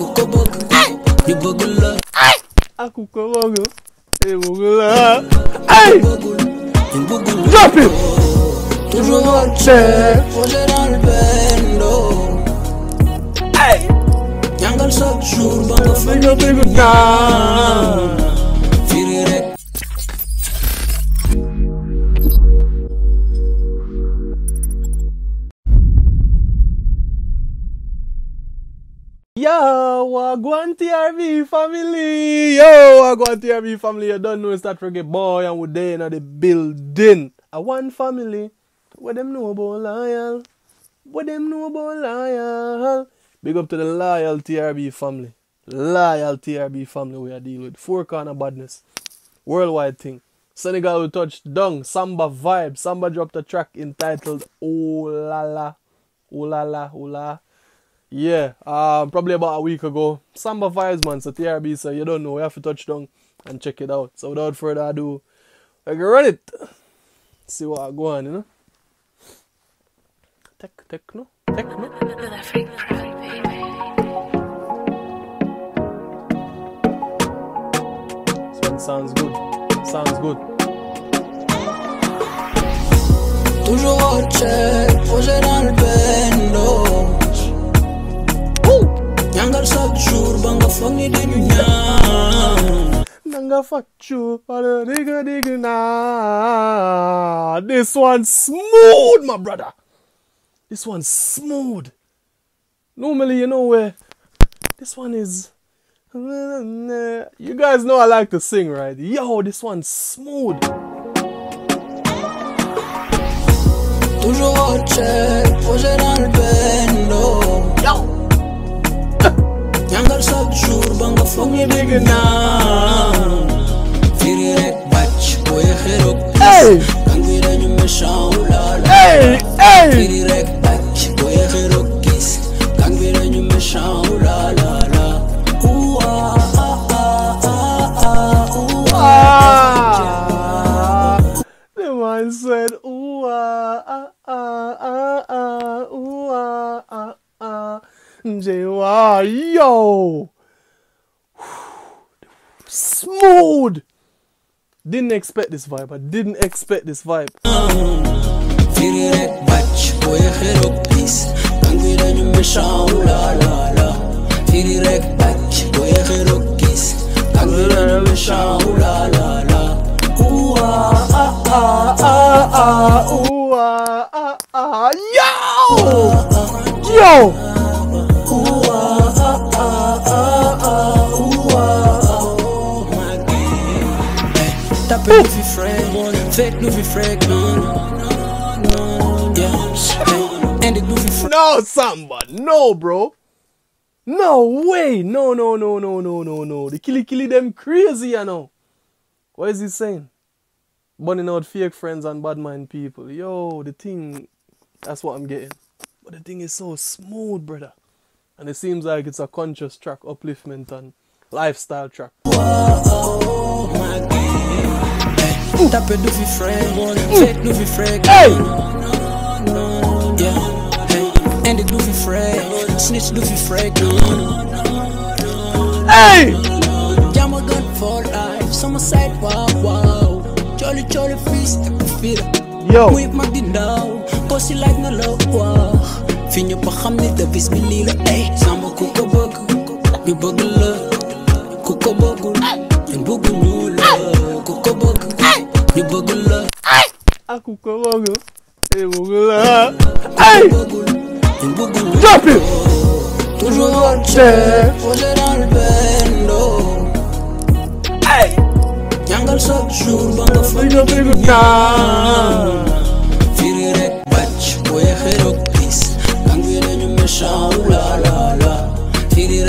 ku ko bëgg ñu bëgg la aku ko bëgg te bëgg la ay bëggul ñu bëggul drop it toujours check projet dans le bendo ay jàngal chaque jour ba nga fa bëgg Yo, Wagwan TRB family. Yo, Wagwan TRB family. You don't know it's that reggae boy and we're there in the building. A one family. What them know about loyal? What them know about loyal? Big up to the loyal TRB family. Loyal TRB family we are dealing with. Four corner badness. Worldwide thing. Senegal will touch down. Samba vibe. Samba dropped a track entitled Oh La La. Oh La La. Oh La. Yeah, um, probably about a week ago. Samba Vibes, man. So TRB, so you don't know, we have to touch down and check it out. So without further ado, I can run it. See what I go on, you know. Tech, techno, techno. This one sounds good. Sounds good. toujours check projet dans jàngal chaque jour ba nga foog ni dañu ñaan Nanga fuck you, but digga digga nah. This one's smooth, my brother. This one's smooth. Normally, you know where this one is. You guys know I like to sing, right? Yo, this one's smooth. toujours au check projet dans le bendo firi rek bàcc boo yéexee rek gis gang bi dañu méchant wulaala Ouah, ah, ah, ah, ah, ouah. Ah, the man said, ooh, ah, ah, ah, ah, ah, ooh, ah, ah, ah. Jewa, yo! Smooth! Didn't expect this vibe. I didn't expect this vibe. Fake fi frek, no, no, no, yeah. En dit nu fi frek, No, Samba. No, bro. No way. No, no, no, no, no, no, no. The killy killy them crazy, you know. What is he saying? Burning out fake friends and bad mind people. Yo, the thing, that's what I'm getting. But the thing is so smooth, brother. And it seems like it's a conscious track, upliftment and lifestyle track. Tape nu fi frek, fake mm. nu fi frek, Hey! yeah. En dit nu fi frek, snitch nu fi no, Hey! Gun for life, summer side, wow, wow. Jolly, jolly feast, feel Yo. Muy mag di ndaw, ko si like na la wax Fi ñëpp a xam ni devis bi lii la ay Samba ku ko bëgg, ñu bëgg la Ku ko bëggul, ñu bëgg la Bogo. Hey, bogo la. Hey! Bëggul, ñu bëgg ñu Drop it! Toujours au check, projet dans le bendo Hey! Jàngal chaque jour ba nga fa Big up, big up, nah. firi rek bàcc boo yéexee rek gis gang bi dañu méchant wulaala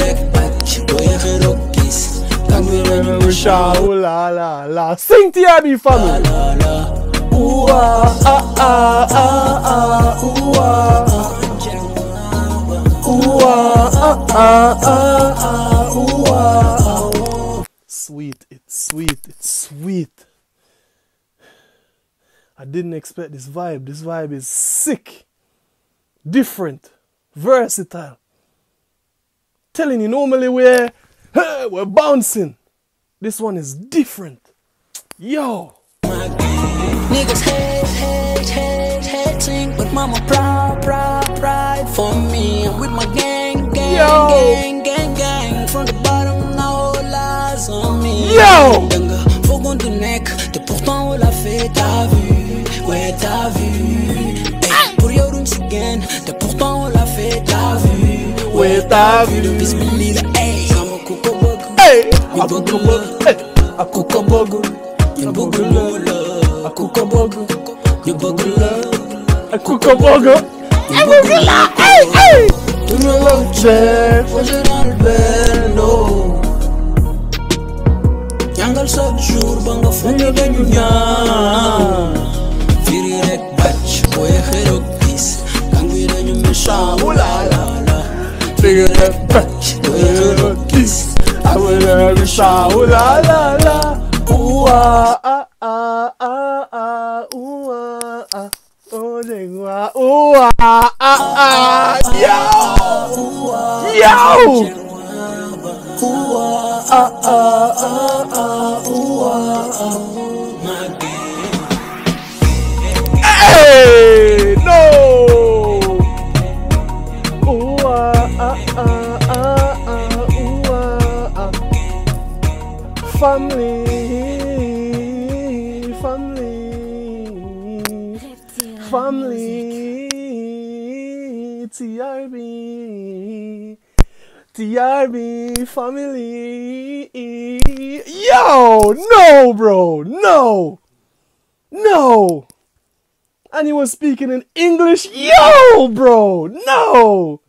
rek bàcc boo yéexee rek gis gang bi dañu méchant Shout la la la. Sweet, it's sweet, it's sweet. I didn't expect this vibe. This vibe is sick, different, versatile. telling you, normally we're, we're bouncing. This one is different. Yo. Niggas hate, hate, hate, hating, but mama proud, proud, pride for me. I'm with my gang, gang, Yo. gang, gang, gang. From the bottom, now all eyes on me. Yo. Danga, faut qu'on te neck, te pourtant on l'a fait, t'as vu, ouais t'as vu. Pour yo room again, te pourtant on l'a fait, t'as vu, Ouais, t'as vu. De bismillah, hey, sama kuko bogu. Hey. You bugle love. Hey. Akuka bogu, you bugle love. Akuka bogu, you bugle love. A cook a burger. You bugle love. Hey, hey. Tu me love check, foge dans le bendo. Yangal chaque jour, banga fonga dañu ñaan. Firi rek bàcc, boy xero gis. Kangu dañu méchant, oh la la la. Figure that batch. Boy xero gis. I will have a shower. Ooh la la la. Ooh ah ah ah. Yo. Yo. Ah ah ah ah. Ooh ah ah. TRB, TRB, family. Yo, no, bro, no, no. And he was speaking in English. Yo, bro, no.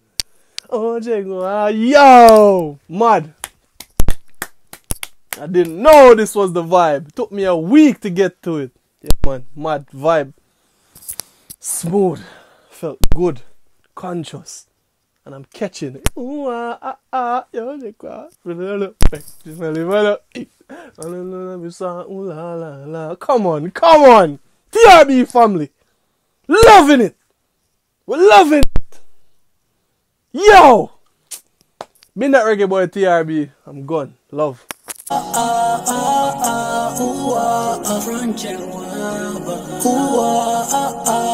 Oh, Jengwa, yo, mad. I didn't know this was the vibe. It Took me a week to get to it. Yeah, man, mad vibe. Smooth. Felt good. Conscious. And I'm catching it. Ah, ah, ah. Come on, come on. TRB family. Loving it. We're loving it. Yo. Been that reggae boy TRB. I'm gone. Love. Ooh.